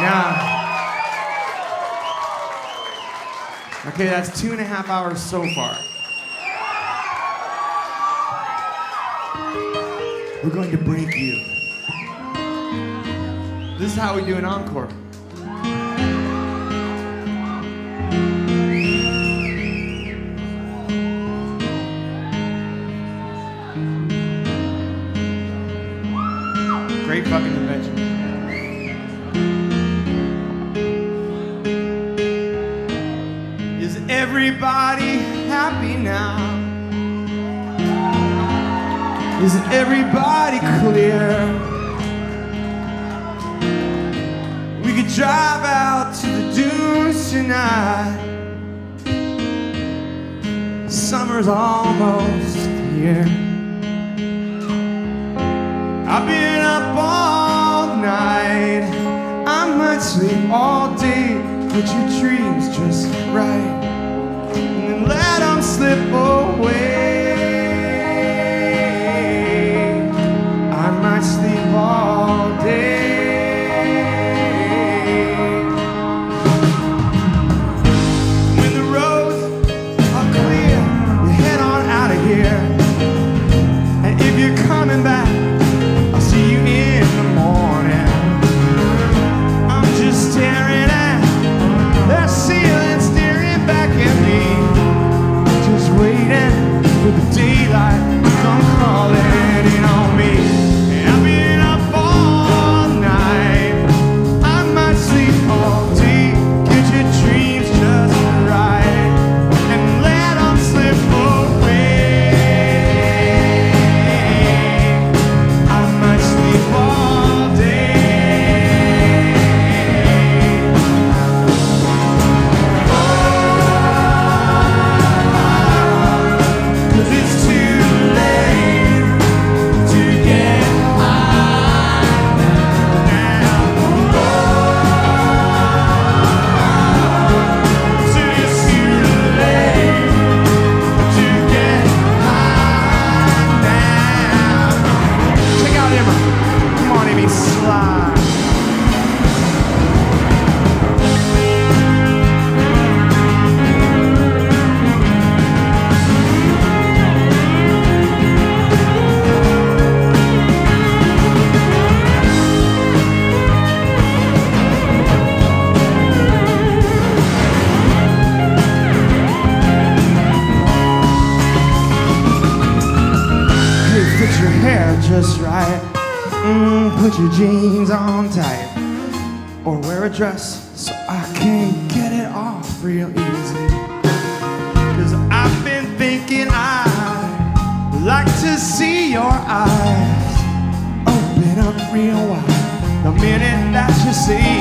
Now. Okay, that's two and a half hours so far. We're going to break you. This is how we do an encore. Great fucking invention. Everybody happy now? Is everybody clear? We could drive out to the dunes tonight. Summer's almost here. I've been up all night. I might sleep all day, but your dreams just right. Slip away. Hair just right. Mm, put your jeans on tight. Or wear a dress so I can get it off real easy. Cause I've been thinking I'd like to see your eyes open up real wide the minute that you see